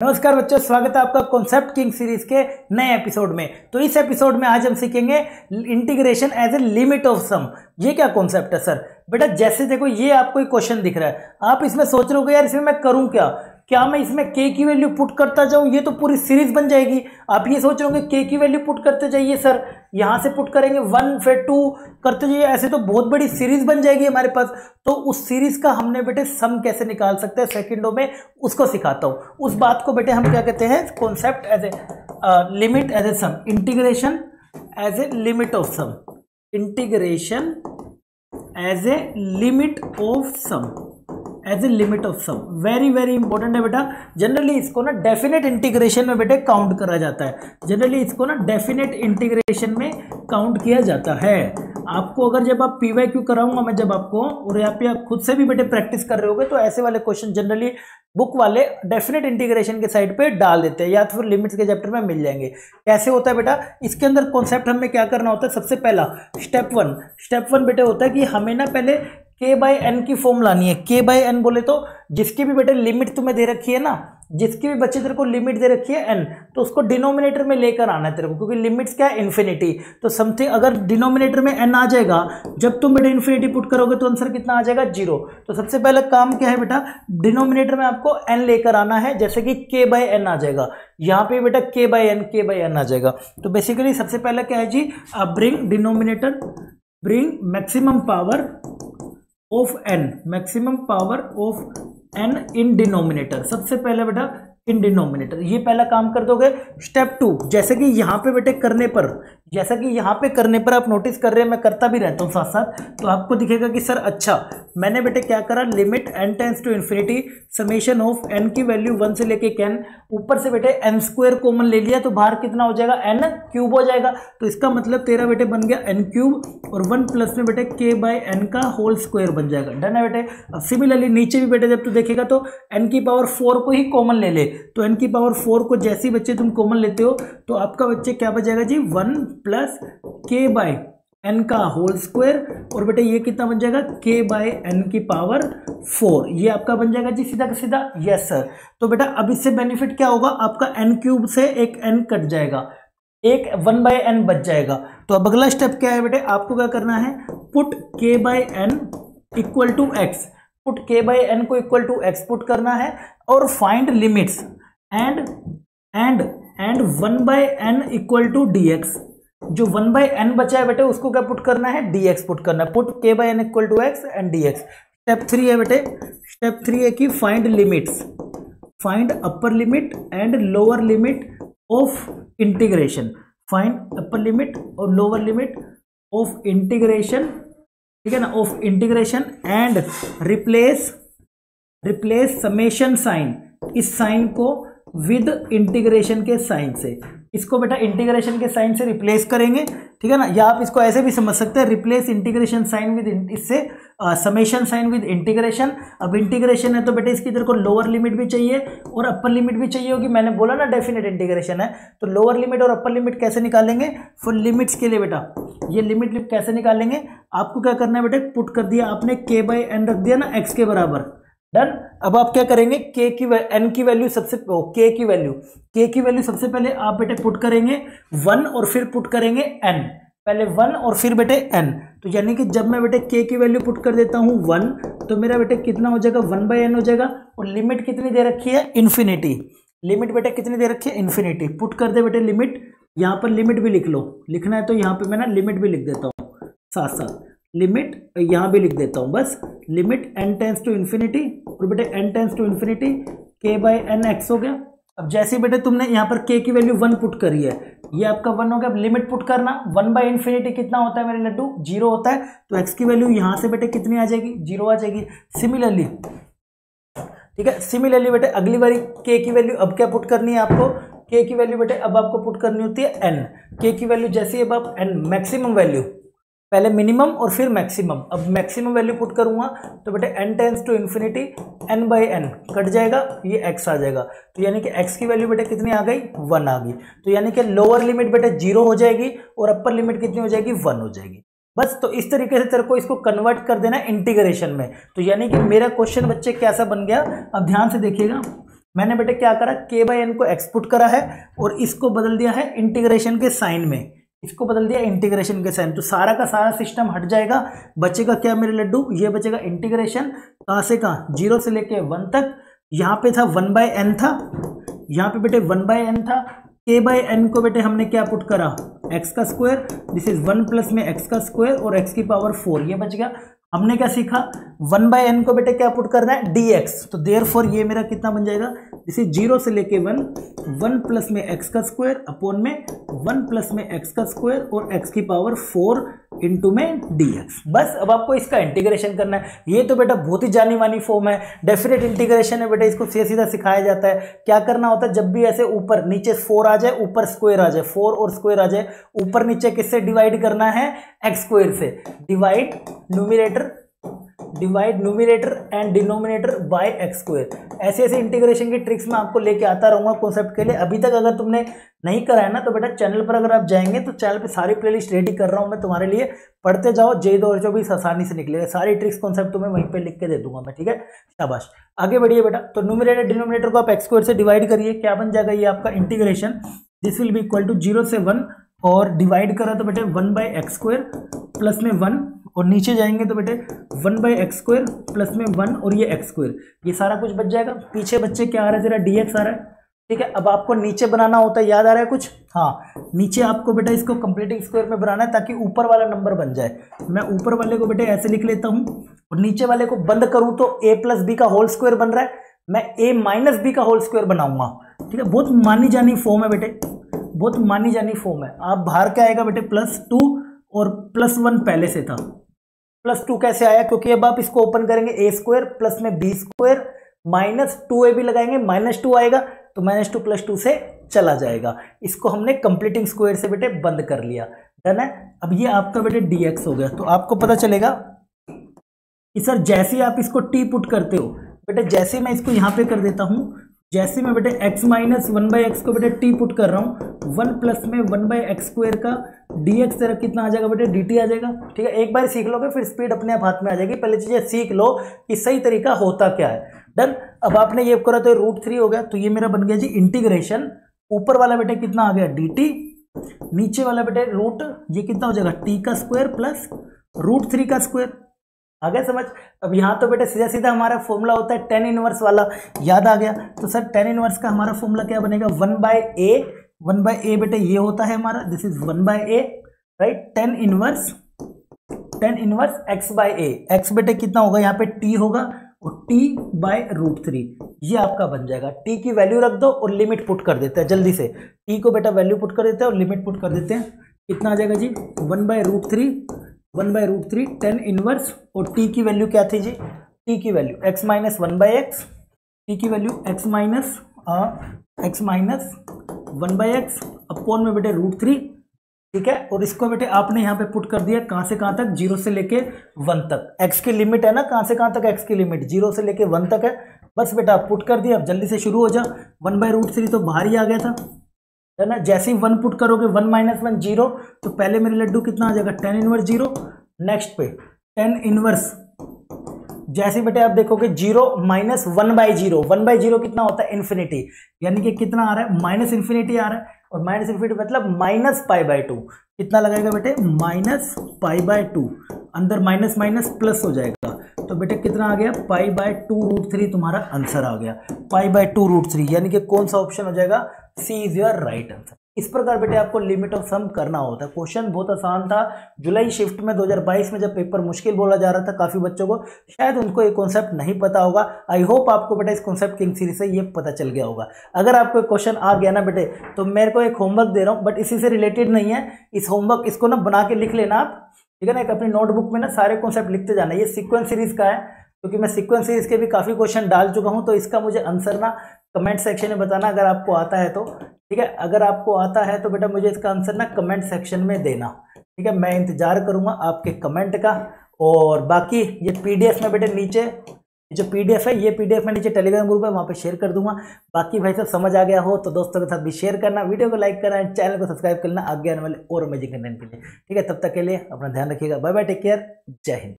नमस्कार बच्चों, स्वागत है आपका कॉन्सेप्ट किंग सीरीज़ के नए एपिसोड में। तो इस एपिसोड में आज हम सीखेंगे integration as a limit of sum ये क्या कॉन्सेप्ट है सर बेटा, जैसे देखो, ये आपको एक क्वेश्चन दिख रहा है। आप इसमें सोच रहे हो यार, इसमें मैं करूँ क्या? क्या मैं इसमें के की वैल्यू पुट करता जाऊँ? ये तो पूरी सीरीज़ बन जाएगी। आप ये सोच रहे हो के की वैल्यू पुट करते जाइए सर यहाँ से पुट करेंगे वन फिर टू करते जाइए। ऐसे तो बहुत बड़ी सीरीज़ बन जाएगी हमारे पास। तो उस सीरीज़ का हमने बेटे सम कैसे निकाल सकते हैं? सेकेंडों में उसको सिखाता हूँ। उस बात को बेटे हम क्या कहते हैं? Concept as a limit as a sum integration as a limit of sum integration as a limit of sum as a limit of sum very very important है बेटा। जनरली इसको ना डेफिनेट इंटीग्रेशन में बेटे काउंट करा जाता है। Generally इसको ना डेफिनेट इंटीग्रेशन में काउंट किया जाता है। आपको अगर जब आप पी वाई क्यू कराऊँगा मैं जब आपको, और यहाँ पे आप खुद से भी बेटे प्रैक्टिस कर रहे होगे तो ऐसे वाले क्वेश्चन जनरली बुक वाले डेफिनेट इंटीग्रेशन के साइड पे डाल देते हैं, या तो फिर लिमिट्स के चैप्टर में मिल जाएँगे। कैसे होता है बेटा? इसके अंदर कॉन्सेप्ट हमें क्या करना होता है? सबसे पहला स्टेप वन स्टेप वन बेटे होता है कि हमें ना पहले के बाई एन की फॉर्म लानी है। के बाई एन बोले तो जिसकी भी बेटे लिमिट तुम्हें दे रखी है ना, जिसकी भी बच्चे तेरे को लिमिट दे रखी है एन तो उसको डिनोमिनेटर में लेकर आना है तेरे को, क्योंकि लिमिट्स क्या है? इन्फिनिटी तो समथिंग अगर डिनोमिनेटर में एन आ जाएगा, जब तुम बेटे इन्फिनिटी पुट करोगे तो आंसर कितना आ जाएगा? ज़ीरो तो सबसे पहले काम क्या है बेटा? डिनोमिनेटर में आपको एन लेकर आना है, जैसे कि के बाई एन आ जाएगा। यहाँ पे बेटा K by N K by N आ जाएगा। तो बेसिकली सबसे पहले क्या है जी? Bring denominator bring maximum power of N maximum power of N in denominator सबसे पहले बेटा इन डिनोमिनेटर ये पहला काम कर दोगे स्टेप टू जैसे कि यहाँ पे बेटे करने पर जैसा कि यहाँ पे करने पर आप नोटिस कर रहे हैं, मैं करता भी रहता हूँ साथ साथ तो आपको दिखेगा कि सर अच्छा मैंने बेटे क्या करा limit N tends to infinity summation of N की वैल्यू वन से लेके कैन ऊपर से बेटे एन स्क्वायर कॉमन ले लिया तो बाहर कितना हो जाएगा एन क्यूब हो जाएगा तो इसका मतलब तेरा बेटे बन गया एन क्यूब और वन प्लस में बेटे के बाय एन का होल स्क्वायर बन जाएगा। डन है बेटे? अब सिमिलरली नीचे भी बेटे जब तू देखेगा तो एन की पावर फोर को ही कॉमन ले ले तो एन की पावर फोर को जैसे ही बच्चे तुम कॉमन लेते हो तो आपका बच्चे क्या बचेगा जी one plus K by N का होल स्क्वायर और बेटा ये कितना बन जाएगा? के बाय एन की पावर फोर ये आपका बन जाएगा जी सीधा का सीधा? यस सर तो बेटा अब इससे बेनिफिट क्या होगा? आपका एन क्यूब से एक एन कट जाएगा। एक वन बाय एन बच जाएगा। तो अब अगला स्टेप क्या है बेटे? आपको क्या करना है? Put K by N equal to X put K by N को इक्वल टू एक्स पुट करना है और find limits and and and one by N equal to D X जो वन बाय एन बचा है बेटे, उसको क्या पुट करना है? डी एक्स पुट करना है। Put K by N equal to X and D X step three है बेटे। स्टेप थ्री है कि find limits find upper limit and lower limit of integration find upper limit और lower limit of integration ठीक है ना? Of integration and replace replace summation sign इस sign को विद इंटीग्रेशन के साइन से। इसको बेटा इंटीग्रेशन के साइन से रिप्लेस करेंगे, ठीक है ना? या आप इसको ऐसे भी समझ सकते हैं रिप्लेस इंटीग्रेशन साइन विद इससे समेशन साइन विद इंटीग्रेशन अब इंटीग्रेशन है तो बेटा इसकी इधर को लोअर लिमिट भी चाहिए और अपर लिमिट भी चाहिए होगी मैंने बोला ना डेफिनेट इंटीग्रेशन है। तो लोअर लिमिट और अपर लिमिट कैसे निकालेंगे? फॉर लिमिट्स के लिए बेटा। ये लिमिट कैसे निकालेंगे? आपको क्या करना है बेटा? पुट कर दिया आपने के बाई एन रख दिया ना एक्स के बराबर। डन अब आप क्या करेंगे? के की एन की वैल्यू सबसे के की वैल्यू के की वैल्यू सबसे पहले आप बेटे पुट करेंगे वन और फिर पुट करेंगे एन पहले वन और फिर बेटे एन तो यानी कि जब मैं बेटे के की वैल्यू पुट कर देता हूँ वन तो मेरा बेटे कितना हो जाएगा? वन बाई एन हो जाएगा। और लिमिट कितनी दे रखी है? इन्फिनिटी लिमिट बेटे कितनी दे रखी है? इन्फिनिटी पुट कर दे बेटे लिमिट यहाँ पर लिमिट भी लिख लो। लिखना है तो यहाँ पर मैं ना लिमिट भी लिख देता हूँ। साथ साथ लिमिट यहाँ भी लिख देता हूँ, बस limit N tends to infinity और बेटे N tends to infinity K by N X हो गया। अब जैसे बेटे तुमने यहाँ पर के की वैल्यू वन पुट करी है, ये आपका वन हो गया। अब लिमिट पुट करना वन बाई इन्फिनिटी कितना होता है मेरे लड्डू? ज़ीरो होता है। तो एक्स की वैल्यू यहाँ से बेटे कितनी आ जाएगी? ज़ीरो आ जाएगी। सिमिलरली ठीक है? सिमिलरली बेटे अगली बारी के की वैल्यू अब क्या पुट करनी है आपको? के की वैल्यू बेटे अब आपको पुट करनी होती है एन के की वैल्यू जैसे अब आप एन मैक्सिमम वैल्यू पहले मिनिमम और फिर मैक्सिमम। अब मैक्सिमम वैल्यू पुट करूँगा तो बेटे N tends to infinity N by N cut जाएगा, ये एक्स आ जाएगा। तो यानी कि एक्स की वैल्यू बेटे कितनी आ गई? वन आ गई। तो यानी कि लोअर लिमिट बेटे ज़ीरो हो जाएगी और अपर लिमिट कितनी हो जाएगी? वन हो जाएगी। बस तो इस तरीके से तेरे को इसको कन्वर्ट कर देना इंटीग्रेशन में। तो यानी कि मेरा क्वेश्चन बच्चे कैसा बन गया? अब ध्यान से देखिएगा। मैंने बेटे क्या करा? के बाई एन को एक्सपुट करा है और इसको बदल दिया है इंटीग्रेशन के साइन में। इसको बदल दिया इंटीग्रेशन के साइन। तो सारा का सारा सिस्टम हट जाएगा। बचेगा क्या मेरे लड्डू? ये बचेगा इंटीग्रेशन कहाँ से कहाँ? ज़ीरो से लेके वन तक। यहाँ पे था वन बाय एन था। यहाँ पे बेटे वन बाय एन था। के बाय एन को बेटे हमने क्या पुट करा? एक्स का square this is one plus में एक्स का स्क्वायर और एक्स की पावर फोर ये बच गया। हमने क्या सीखा? वन बाय एन को बेटे क्या पुट करना है? डी एक्स तो देयर फॉर ये मेरा कितना बन जाएगा? इसे ज़ीरो से लेके वन वन प्लस में एक्स का स्क्वायर अपॉन में वन प्लस में एक्स का स्क्वायर और एक्स की पावर फोर इंटू में डी एक्स बस, अब आपको इसका इंटीग्रेशन करना है। ये तो बेटा बहुत ही जानी मानी फॉर्म है। डेफिनेट इंटीग्रेशन है बेटा, इसको सीधा सीधा सिखाया जाता है। क्या करना होता है? जब भी ऐसे ऊपर, नीचे फोर आ जाए, ऊपर स्क्वायर आ जाए। फोर और स्क्वायर आ जाए, ऊपर नीचे किससे डिवाइड करना है? एक्स स्क्वायर से। Divide numerator divide numerator and denominator by x square ऐसे ऐसे इंटीग्रेशन की ट्रिक्स मैं आपको लेके आता रहूँगा कॉन्सेप्ट के लिए। अभी तक अगर तुमने नहीं करा है ना तो बेटा चैनल पर अगर आप जाएँगे तो चैनल पे सारी प्लेलिस्ट रेडी कर रहा हूँ मैं तुम्हारे लिए। पढ़ते जाओ जे दो और चौबीस आसानी से निकलेगा सारी ट्रिक्स कॉन्सेप्ट तुम्हें वहीं पर लिख के दे दूँगा मैं, ठीक है? शाबाश। आगे बढ़िए बेटा। तो न्यूमिनेटर डिनोमिनेटर को आप एक्स स्क्वायर से डिवाइड करिए। क्या बन जाएगा ये आपका integration this will be equal to zero से वन और डिवाइड करा तो बेटे one by x square plus में वन और नीचे जाएँगे तो बेटे one by x square plus में वन और ये एक्स स्क्वायर। ये सारा कुछ बच जाएगा। पीछे बच्चे क्या आ रहा है? तेरा डी एक्स आ रहा है। ठीक है, अब आपको नीचे बनाना होता है। याद आ रहा है कुछ? हाँ नीचे आपको बेटा इसको कंप्लीटिंग स्क्वायर में बनाना है ताकि ऊपर वाला नंबर बन जाए। मैं ऊपर वाले को बेटे ऐसे लिख लेता हूँ। और नीचे वाले को बंद करूँ तो ए प्लस बी का होल स्क्वायर बन रहा है। मैं ए माइनस बी का होल स्क्वायर बनाऊँगा। ठीक है, बहुत मानी जानी फॉर्म है बेटे। बहुत मानी जानी फॉर्म है। आप बाहर क्या आएगा बेटे? प्लस टू और प्लस वन पहले से था। प्लस टू कैसे आया? क्योंकि अब आप इसको ओपन करेंगे ए स्क्वायर प्लस में b square, minus two a भी लगाएँगे, माइनस टू आएगा तो माइनस टू प्लस टू से चला जाएगा। इसको हमने कंप्लीटिंग स्क्वायर से बेटे बंद कर लिया। डन है? अब ये आपका बेटे डी एक्स हो गया। तो आपको पता चलेगा कि सर जैसे आप इसको टी पुट करते हो, बेटे जैसे मैं इसको यहाँ पे कर देता हूँ जैसे मैं बेटे x minus one by x को बेटे t पुट कर रहा हूँ वन प्लस में वन बाई एक्स स्क्वायर का डी एक्स तरफ़ कितना आ जाएगा बेटे? dt आ जाएगा। ठीक है, एक बार सीख लोगे, फिर स्पीड अपने आप हाथ में आ जाएगी। पहले चीज़ें सीख लो कि सही तरीका होता क्या है। डन अब आपने ये करा तो रूट थ्री हो गया। तो ये मेरा बन गया जी इंटीग्रेशन ऊपर वाला बेटे कितना आ गया? डी नीचे वाला बेटे रूट ये कितना हो जाएगा? टी का स्क्वायर प्लस रूट थ्री का स्क्वायर आ गया समझ? अब यहाँ तो बेटा सीधा सीधा हमारा फॉर्मूला होता है टेन इनवर्स वाला। याद आ गया? तो सर टेन इनवर्स का हमारा फॉर्मूला क्या बनेगा? One by a one by a बेटे, ये होता है हमारा this is one by a right tan inverse tan inverse x by a x बेटे कितना होगा? यहाँ पे टी होगा और टी बाय रूट थ्री ये आपका बन जाएगा। टी की वैल्यू रख दो और लिमिट पुट कर देते हैं, जल्दी से। टी को बेटा वैल्यू पुट कर देते हैं और लिमिट पुट कर देते हैं। कितना आ जाएगा जी? One by root three one by root three tan inverse और टी की वैल्यू क्या थी जी? टी की value x minus one by x t की value x minus x minus one by x upon में बेटे रूट थ्री, ठीक है? और इसको बेटे आपने यहाँ पे पुट कर दिया, कहाँ से कहाँ तक? ज़ीरो से लेके वन तक। एक्स की लिमिट है ना, कहाँ से कहाँ तक एक्स की लिमिट ज़ीरो से लेके वन तक है। बस बेटा आप पुट कर दिया, अब जल्दी से शुरू हो जा। वन बाई रूट थ्री तो बाहर ही आ गया था। है ना? जैसे ही वन पुट करोगे वन माइनस वन ज़ीरो तो पहले मेरे लड्डू कितना आ जाएगा? टेन इनवर्स ज़ीरो नेक्स्ट पे टेन इनवर्स जैसे बेटे आप देखोगे zero minus one by zero one by zero कितना होता है? इन्फिनिटी यानी कि कितना आ रहा है? माइनस इन्फिनिटी आ रहा है। और माइनस इन्फिनिटी मतलब माइनस पाई बाय टू कितना लगाएगा बेटे? माइनस पाई बाय टू अंदर माइनस माइनस प्लस हो जाएगा। तो बेटे कितना आ गया? Pi by two root three तुम्हारा आंसर आ गया। Pi by two root three यानी कि कौन सा ऑप्शन हो जाएगा? C is your right answer. इस प्रकार बेटे आपको लिमिट ऑफ़ सम करना होता है। क्वेश्चन बहुत आसान था। जुलाई शिफ्ट में 2022 में जब पेपर मुश्किल बोला जा रहा था काफ़ी बच्चों को, शायद उनको ये कॉन्सेप्ट नहीं पता होगा। आई होप आपको बेटा इस कॉन्सेप्ट किंग सीरीज़ से ये पता चल गया होगा। अगर आपको क्वेश्चन आ गया ना बेटे तो मेरे को एक होमवर्क दे रहा हूँ बट इसी से रिलेटेड नहीं है। इस होमवर्क इसको ना बना के लिख लेना आप। ठीक है ना? एक अपनी नोटबुक में ना सारे कॉन्सेप्ट लिखते जाना। ये सिक्वेंस सीरीज़ का है, क्योंकि मैं सिक्वेंस सीरीज़ के भी काफ़ी क्वेश्चन डाल चुका हूँ तो इसका मुझे आंसर ना कमेंट सेक्शन में बताना अगर आपको आता है तो ठीक है? अगर आपको आता है तो बेटा मुझे इसका आंसर ना कमेंट सेक्शन में देना, ठीक है? मैं इंतज़ार करूँगा आपके कमेंट का। और बाकी ये पीडीएफ में बेटे नीचे जो पीडीएफ है, ये पीडीएफ में नीचे टेलीग्राम ग्रुप है, वहाँ पे शेयर कर दूँगा। बाकी भाई सब समझ आ गया हो तो दोस्तों के साथ भी शेयर करना, वीडियो को लाइक करना, चैनल को सब्सक्राइब करना, आगे आने वाले और अमेजिंग कंटेंट के लिए, ठीक है? तब तक के लिए अपना ध्यान रखिएगा। बाय बाय टेक केयर जय हिंद।